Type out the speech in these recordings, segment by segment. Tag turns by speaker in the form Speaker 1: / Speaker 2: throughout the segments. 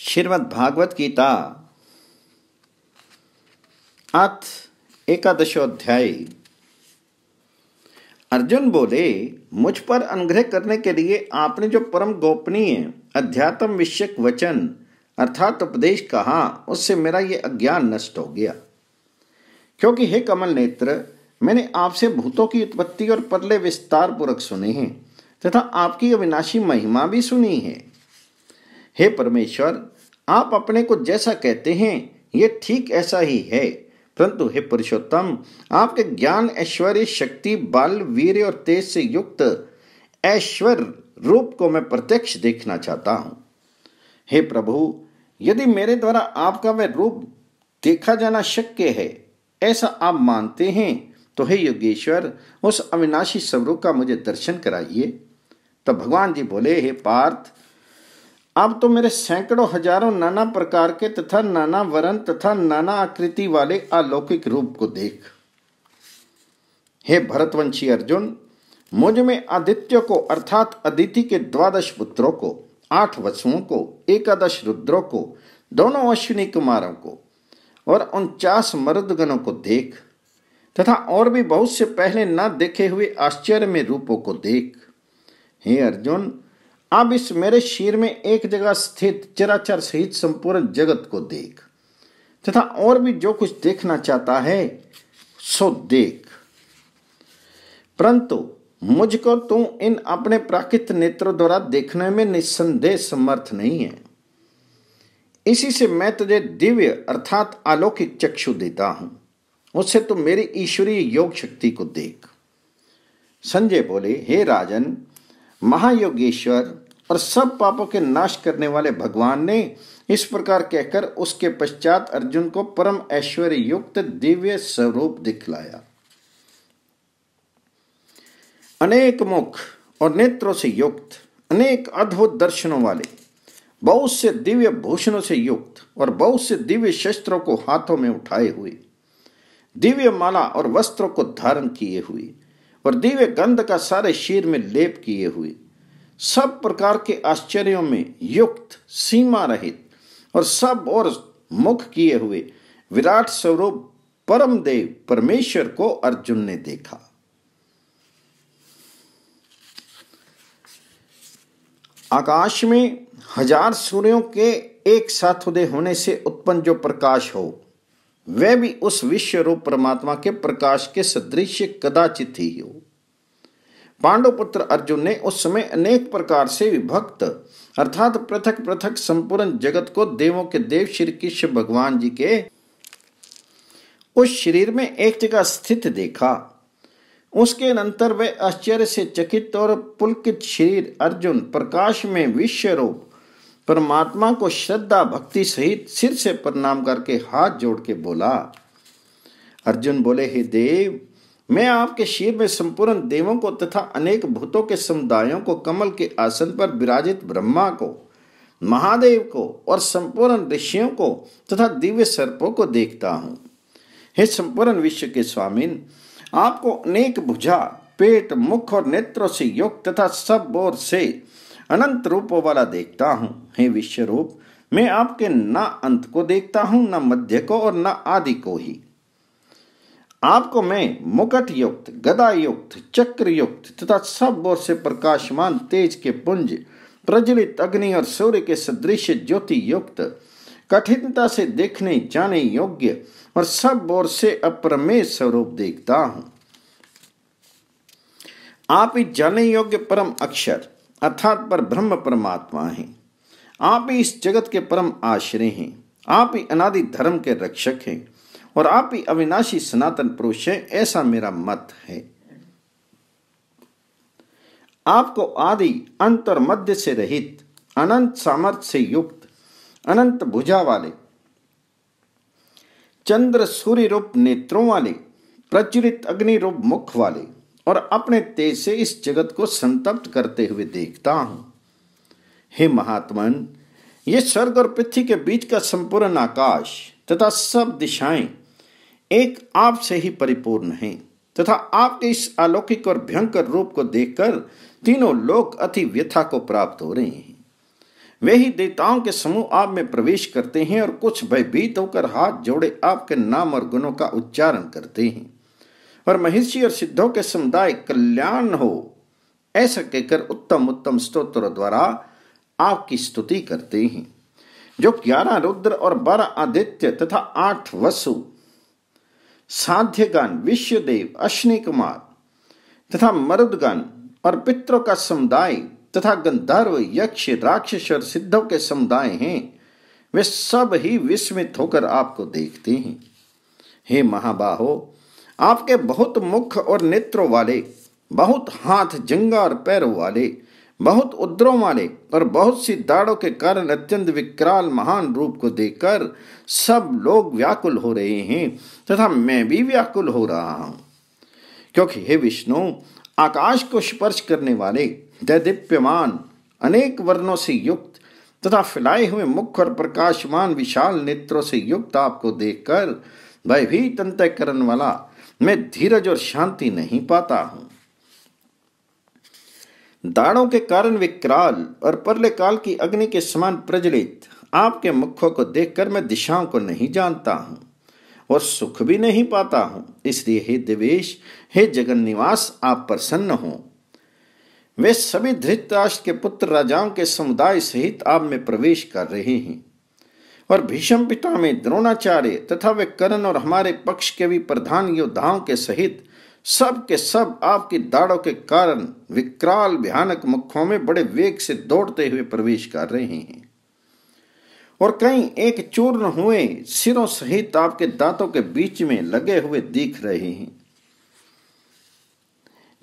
Speaker 1: श्रीमद् भागवत गीता, अथ एकादशोध्याय। अर्जुन बोले, मुझ पर अनुग्रह करने के लिए आपने जो परम गोपनीय, अध्यात्म विषयक वचन, अर्थात उपदेश कहा, उससे मेरा ये अज्ञान नष्ट हो गया। क्योंकि हे कमल नेत्र, मैंने आपसे भूतों की उत्पत्ति और परले विस्तार पूर्वक सुने हैं, तथा आपकी अविनाशी महिमा भी सुनी है। हे परमेश्वर, आप अपने को जैसा कहते हैं, ये ठीक ऐसा ही है। परंतु हे पुरुषोत्तम, आपके ज्ञान, ऐश्वर्य, शक्ति, बल वीर और तेज से युक्त ऐश्वर्य रूप को मैं प्रत्यक्ष देखना चाहता हूँ। हे प्रभु, यदि मेरे द्वारा आपका वह रूप देखा जाना शक्य है, ऐसा आप मानते हैं तो हे योगेश्वर, उस अविनाशी स्वरूप का मुझे दर्शन कराइए। तब भगवान जी बोले, हे पार्थ अब तो मेरे सैकड़ों हज़ारों नाना प्रकार के तथा नाना वरण तथा नाना आकृति वाले अलौकिक रूप को देख। हे भरतवंशी अर्जुन, मुझमें आदित्य को अर्थात अदिति के द्वादश पुत्रों को, आठ वसुओं को, एकादश रुद्रों को, दोनों अश्विनी कुमारों को और उनचास मरुदगणों को देख तथा और भी बहुत से पहले न देखे हुए आश्चर्य में रूपों को देख। हे अर्जुन अब इस मेरे शीर में एक जगह स्थित चराचर सहित संपूर्ण जगत को देख, तथा और भी जो कुछ देखना चाहता है, सो देख। परंतु मुझको तू इन अपने प्राकृत नेत्रों द्वारा देखने में निस्संदेह समर्थ नहीं है। इसी से मैं तुझे दिव्य अर्थात अलौकिक चक्षु देता हूँ। उससे तुम मेरी ईश्वरीय योग शक्ति को देख। संजय बोले, हे राजन महायोगेश्वर और सब पापों के नाश करने वाले भगवान ने इस प्रकार कहकर उसके पश्चात अर्जुन को परम ऐश्वर्य युक्त दिव्य स्वरूप दिखलाया। अनेक मुख और नेत्रों से युक्त, अनेक अद्भुत दर्शनों वाले, बहुत से दिव्य भूषणों से युक्त और बहुत से दिव्य शस्त्रों को हाथों में उठाए हुए, दिव्य माला और वस्त्रों को धारण किए हुए और दिव्य गंध का सारे शीर में लेप किए हुए। सब प्रकार के आश्चर्यों में युक्त, सीमा रहित और सब और मुख किए हुए विराट स्वरूप परम देव परमेश्वर को अर्जुन ने देखा। आकाश में हज़ार सूर्यों के एक साथ उदय होने से उत्पन्न जो प्रकाश हो वह भी उस विश्व रूप परमात्मा के प्रकाश के सदृश कदाचित ही हो। पांडव पुत्र अर्जुन ने उस समय अनेक प्रकार से विभक्त, अर्थात पृथक पृथक संपूर्ण जगत को देवों के देव श्री कृष्ण भगवान जी के उस शरीर में एक जगह स्थित देखा। उसके अनंतर वह आश्चर्य से चकित और पुलकित शरीर अर्जुन प्रकाश में विश्व रूप परमात्मा को श्रद्धा, भक्ति सहित सिर से प्रणाम करके हाथ जोड़ के बोला। अर्जुन बोले, हे देव, मैं आपके शीर में संपूर्ण देवों को तथा अनेक भूतों के समुदायों को कमल के आसन पर विराजित ब्रह्मा को, महादेव को और संपूर्ण ऋषियों को तथा दिव्य सर्पों को देखता हूँ। हे संपूर्ण विश्व के स्वामीन, आपको अनेक भुजा, पेट, मुख और नेत्रों से युक्त तथा सब ओर से अनंत रूपों वाला देखता हूँ। हे विश्व रूप मैं आपके न अंत को देखता हूँ, न मध्य को और न आदि को ही। आपको मैं मुकट युक्त गदा युक्त चक्र युक्त तथा सब ओर से प्रकाशमान तेज के पुंज, प्रज्वलित अग्नि और सूर्य के सदृश ज्योति युक्त, कठिनता से देखने जाने योग्य और सब ओर से अप्रमेय स्वरूप देखता हूँ। आप ही जाने योग्य परम अक्षर अर्थात पर ब्रह्म परमात्मा हैं। आप ही इस जगत के परम आश्रय हैं। आप ही अनादि धर्म के रक्षक हैं। और आप ही अविनाशी सनातन पुरुष है, ऐसा मेरा मत है। आपको आदि अंत और मध्य से रहित, अनंत सामर्थ्य से युक्त, अनंत भुजा वाले, चंद्र सूर्य रूप नेत्रों वाले प्रचुरित अग्नि रूप मुख वाले और अपने तेज से इस जगत को संतप्त करते हुए देखता हूँ। हे महात्मन, ये स्वर्ग और पृथ्वी के बीच का संपूर्ण आकाश तथा सब दिशाएँ एक आप से ही परिपूर्ण हैं तथा आपके इस अलौकिक और भयंकर रूप को देखकर तीनों लोक अति व्यथा को प्राप्त हो रहे हैं। वे ही देवताओं के समूह आप में प्रवेश करते हैं और कुछ भयभीत होकर हाथ जोड़े आपके नाम और गुणों का उच्चारण करते हैं। और महिषी और सिद्धों के समुदाय कल्याण हो, ऐसा कहकर उत्तम उत्तम स्त्रोत्रों द्वारा आपकी स्तुति करते हैं। जो ग्यारह रुद्र और बारह आदित्य तथा आठ वसु साध्यगण विश्वदेव अश्नि कुमार तथा मरुदगण और पितरों का समुदाय तथा गंधर्व, यक्ष, राक्षस और सिद्धों के समुदाय हैं, वे सब ही विस्मित होकर आपको देखते हैं। हे महाबाहो आपके बहुत मुख और नेत्रों वाले, बहुत हाथ जंगा और पैरों वाले, बहुत उद्रों वाले और बहुत सी दाड़ों के कारण अत्यंत विकराल महान रूप को देखकर सब लोग व्याकुल हो रहे हैं तथा मैं भी व्याकुल हो रहा हूँ। क्योंकि हे विष्णु, आकाश को स्पर्श करने वाले, दैदीप्यमान, अनेक वर्णों से युक्त तथा फैलाए हुए मुख और प्रकाशमान विशाल नेत्रों से युक्त आपको देखकर भयभीत अंतकरण वाला मैं धीरज और शांति नहीं पाता हूँ। दाड़ों के कारण विकराल और परले काल की अग्नि के समान प्रज्वलित। आपके मुखों को देखकर मैं दिशाओं को नहीं जानता हूँ और सुख भी नहीं पाता हूँ। इसलिए हे देवेश, हे जगन निवास आप प्रसन्न हो। वे सभी धृतराष्ट्र के पुत्र राजाओं के समुदाय सहित आप में प्रवेश कर रहे हैं। और भीषम में द्रोणाचार्य तथा वे करण और हमारे पक्ष के भी प्रधान योद्धाओं के सहित सब के सब आपकी दाड़ों के कारण विकराल भयानक मुखों में बड़े वेग से दौड़ते हुए प्रवेश कर रहे हैं। और कई एक चूर्ण हुए सिरों सहित आपके दांतों के बीच में लगे हुए दिख रहे हैं।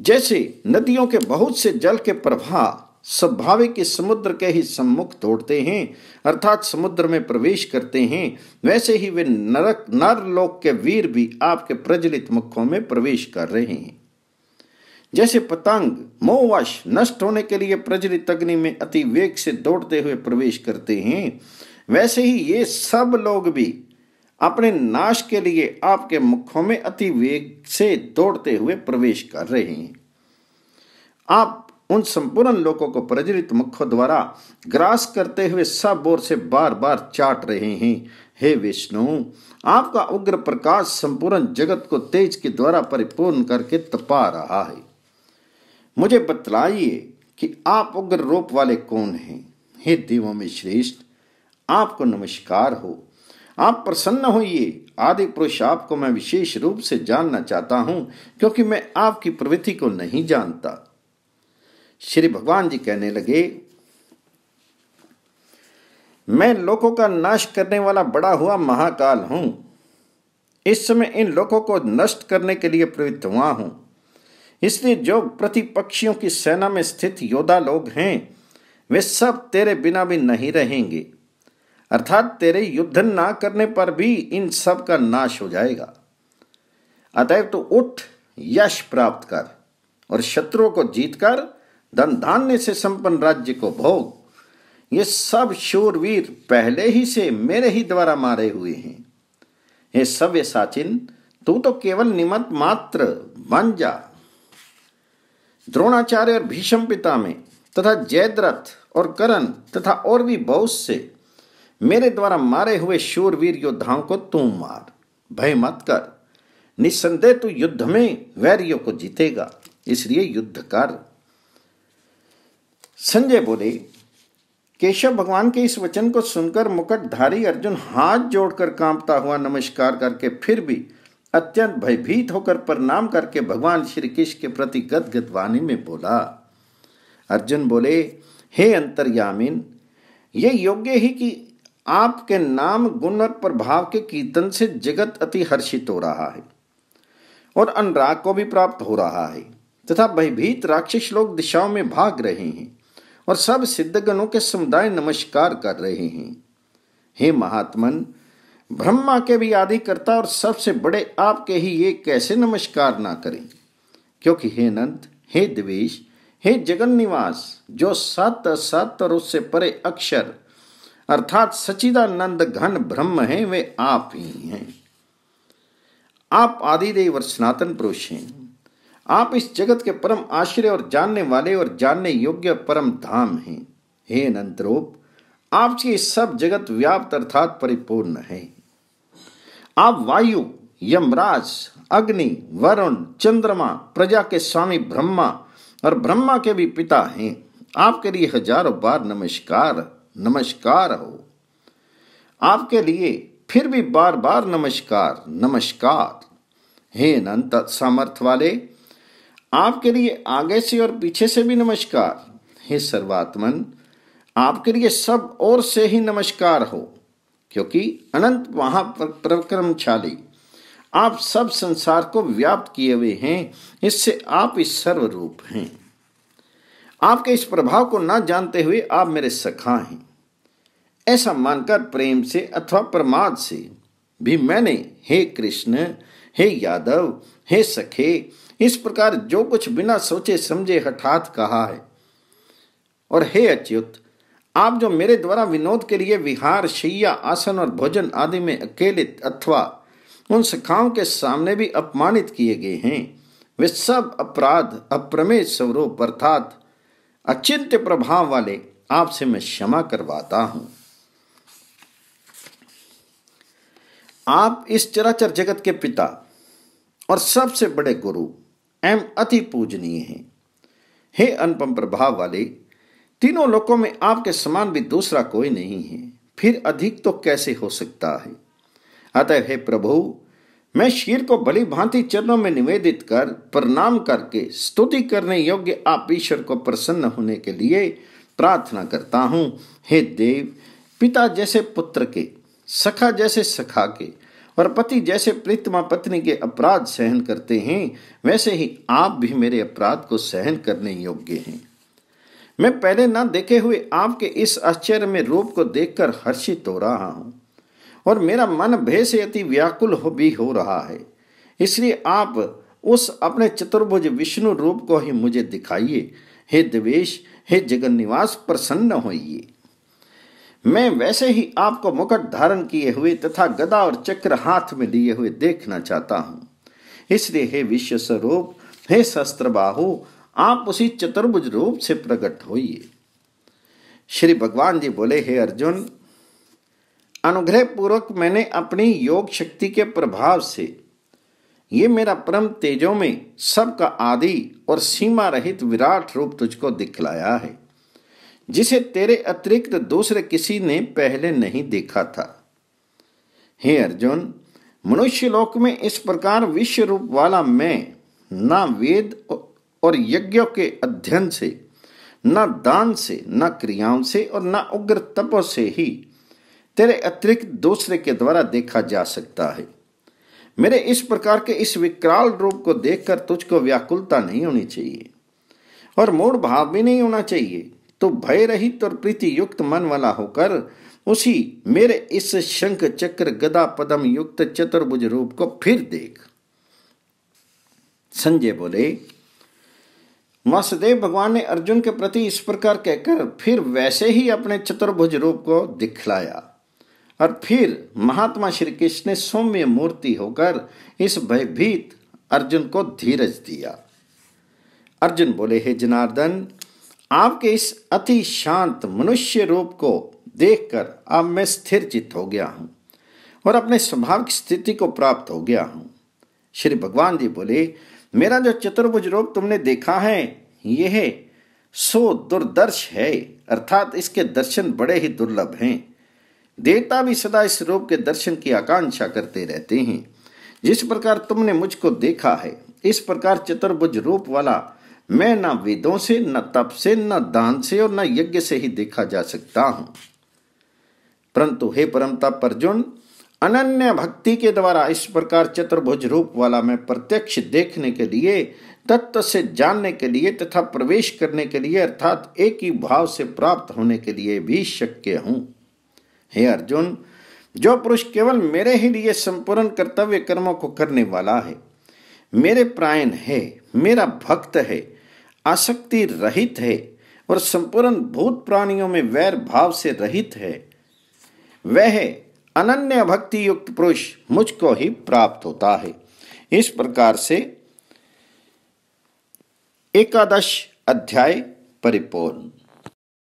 Speaker 1: जैसे नदियों के बहुत से जल के प्रवाह स्वाभाविक समुद्र के ही सम्मुख दौड़ते हैं, अर्थात समुद्र में प्रवेश करते हैं। वैसे ही वे नरक नर लोक के वीर भी आपके प्रज्वलित मुखों में प्रवेश कर रहे हैं। जैसे पतंग मोहवश नष्ट होने के लिए प्रज्वलित अग्नि में अति वेग से दौड़ते हुए प्रवेश करते हैं, वैसे ही ये सब लोग भी अपने नाश के लिए आपके मुखों में अति वेग से दौड़ते हुए प्रवेश कर रहे हैं। आप उन संपूर्ण लोगों को प्रज्वलित मुखों द्वारा ग्रास करते हुए सब ओर से बार बार चाट रहे हैं। हे विष्णु, आपका उग्र प्रकाश संपूर्ण जगत को तेज के द्वारा परिपूर्ण करके तपा रहा है। मुझे बतलाइए कि आप उग्र रूप वाले कौन हैं? हे देवों में श्रेष्ठ, आपको नमस्कार हो। आप प्रसन्न होइए। आदि पुरुष आपको मैं विशेष रूप से जानना चाहता हूँ, क्योंकि मैं आपकी प्रवृत्ति को नहीं जानता। श्री भगवान जी कहने लगे, मैं लोगों का नाश करने वाला बड़ा हुआ महाकाल हूँ। इस समय इन लोगों को नष्ट करने के लिए प्रवृत्त हुआ हूँ। इसलिए जो प्रतिपक्षियों की सेना में स्थित योद्धा लोग हैं, वे सब तेरे बिना भी नहीं रहेंगे। अर्थात तेरे युद्ध ना करने पर भी इन सब का नाश हो जाएगा। अतएव तो उठ, यश प्राप्त कर और शत्रुओं को जीतकर धन धान्य से संपन्न राज्य को भोग, ये सब शूरवीर पहले ही से मेरे ही द्वारा मारे हुए हैं। हे सव्य साचिन, तू तो केवल निमत मात्र बन जा। द्रोणाचार्य और भीषम पिता में तथा जयद्रथ और करण तथा और भी बहुत से मेरे द्वारा मारे हुए शूरवीर योद्धाओं को तू मार। भय मत कर। निस्संदेह तू युद्ध में वैरियों को जीतेगा, इसलिए युद्ध कर। संजय बोले, केशव भगवान के इस वचन को सुनकर मुकटधारी अर्जुन हाथ जोड़कर कांपता हुआ नमस्कार करके फिर भी अत्यंत भयभीत होकर प्रणाम करके भगवान श्री कृष्ण के प्रति गदगद वाणी में बोला। अर्जुन बोले, हे अंतर्यामिन, ये योग्य ही कि आपके नाम, गुण और प्रभाव के कीर्तन से जगत अति हर्षित हो रहा है और अनुराग को भी प्राप्त हो रहा है तथा भयभीत राक्षस लोग दिशाओं में भाग रहे हैं। और सब सिद्धगणों के समुदाय नमस्कार कर रहे हैं। हे महात्मन, ब्रह्मा के भी आदि करता और सबसे बड़े आपके ही ये कैसे नमस्कार ना करें? क्योंकि हे नंद, हे द्वेश हे जगन निवास जो सत असत और उससे परे अक्षर, अर्थात सचिदानंद घन ब्रह्म है, वे आप ही हैं। आप आदिदेव और सनातन पुरुष हैं। आप इस जगत के परम आश्रय और जानने वाले और जानने योग्य परम धाम हैं। हे अनंत रूप आपसे सब जगत व्याप्त अर्थात परिपूर्ण है। आप वायु, यमराज, अग्नि, वरुण, चंद्रमा, प्रजा के स्वामी ब्रह्मा और ब्रह्मा के भी पिता हैं। आपके लिए हज़ारों बार नमस्कार नमस्कार हो। आपके लिए फिर भी बार बार नमस्कार नमस्कार। हे अनंत सामर्थ्य वाले आपके लिए आगे से और पीछे से भी नमस्कार। हे सर्वात्मन, आपके लिए सब और से ही नमस्कार हो, क्योंकि अनंत महाप्रक्रमशाली आप सब संसार को व्याप्त किए हुए हैं, इससे आप इस सर्वरूप हैं। आपके इस प्रभाव को ना जानते हुए आप मेरे सखा हैं। ऐसा मानकर प्रेम से अथवा प्रमाद से भी मैंने, हे कृष्ण, हे यादव, हे सखे इस प्रकार जो कुछ बिना सोचे समझे हठात कहा है। और हे अच्युत, आप जो मेरे द्वारा विनोद के लिए विहार, शैया, आसन और भोजन आदि में अकेले अथवा उन सखाओं के सामने भी अपमानित किए गए हैं, वे सब अपराध, अप्रमेय स्वरूप अर्थात अचिंत्य प्रभाव वाले आपसे मैं क्षमा करवाता हूँ। आप इस चराचर जगत के पिता और सबसे बड़े गुरु एवं अति पूजनीय हैं। हे अनुपम प्रभाव वाले, तीनों लोकों में आपके समान भी दूसरा कोई नहीं है। फिर अधिक तो कैसे हो सकता है? अतः हे प्रभु, मैं शीर को भली भांति चरणों में निवेदित कर, प्रणाम करके स्तुति करने योग्य आप ईश्वर को प्रसन्न होने के लिए प्रार्थना करता हूँ। हे देव, पिता जैसे पुत्र के, सखा जैसे सखा के और पति जैसे प्रीतमा पत्नी के अपराध सहन करते हैं, वैसे ही आप भी मेरे अपराध को सहन करने योग्य हैं। मैं पहले न देखे हुए आपके इस आश्चर्य में रूप को देखकर हर्षित हो रहा हूँ और मेरा मन भय से अति व्याकुल हो भी हो रहा है। इसलिए आप उस अपने चतुर्भुज विष्णु रूप को ही मुझे दिखाइए। हे देवेश, हे जगन्निवास, प्रसन्न होइए। मैं वैसे ही आपको मुकुट धारण किए हुए तथा गदा और चक्र हाथ में लिए हुए देखना चाहता हूँ। इसलिए हे विश्व स्वरूप, हे शस्त्र बाहु आप उसी चतुर्भुज रूप से प्रकट होइए। श्री भगवान जी बोले, हे अर्जुन अनुग्रह पूर्वक मैंने अपनी योग शक्ति के प्रभाव से ये मेरा परम तेजों में सबका आदि और सीमा रहित विराट रूप तुझको दिखलाया है। जिसे तेरे अतिरिक्त दूसरे किसी ने पहले नहीं देखा था। हे अर्जुन, मनुष्य लोक में इस प्रकार विश्व रूप वाला मैं, ना वेद और यज्ञों के अध्ययन से, न दान से, न क्रियाओं से और न उग्र तपों से ही तेरे अतिरिक्त दूसरे के द्वारा देखा जा सकता है। मेरे इस प्रकार के इस विकराल रूप को देखकर तुझको व्याकुलता नहीं होनी चाहिए और मूड भाव भी नहीं होना चाहिए। तो भय रहित और प्रीति युक्त मन वाला होकर उसी मेरे इस शंख चक्र गदा पदम युक्त चतुर्भुज रूप को फिर देख। संजय बोले, वासुदेव, भगवान ने अर्जुन के प्रति इस प्रकार कहकर फिर वैसे ही अपने चतुर्भुज रूप को दिखलाया और फिर महात्मा श्री कृष्ण ने सौम्य मूर्ति होकर इस भयभीत अर्जुन को धीरज दिया। अर्जुन बोले, हे जनार्दन आपके इस अति शांत मनुष्य रूप को देखकर अब मैं स्थिर चित्त हो गया हूँ और अपने स्वभाव की स्थिति को प्राप्त हो गया हूँ। श्री भगवान जी बोले, मेरा जो चतुर्भुज रूप तुमने देखा है, यह सो दुर्दर्श है, अर्थात इसके दर्शन बड़े ही दुर्लभ हैं। देवता भी सदा इस रूप के दर्शन की आकांक्षा करते रहते हैं। जिस प्रकार तुमने मुझको देखा है, इस प्रकार चतुर्भुज रूप वाला मैं न वेदों से, न तप से, न दान से और न यज्ञ से ही देखा जा सकता हूँ। परंतु हे परम तप अर्जुन अनन्य भक्ति के द्वारा इस प्रकार चतुर्भुज रूप वाला मैं प्रत्यक्ष देखने के लिए, तत्व से जानने के लिए तथा प्रवेश करने के लिए अर्थात एक ही भाव से प्राप्त होने के लिए भी शक्य हूँ। हे अर्जुन, जो पुरुष केवल मेरे ही लिए संपूर्ण कर्तव्य कर्मों को करने वाला है, मेरे प्रायण है, मेरा भक्त है आसक्ति रहित है और संपूर्ण भूत प्राणियों में वैर भाव से रहित है। वह अनन्य भक्ति युक्त पुरुष मुझको ही प्राप्त होता है। इस प्रकार से एकादश अध्याय परिपूर्ण।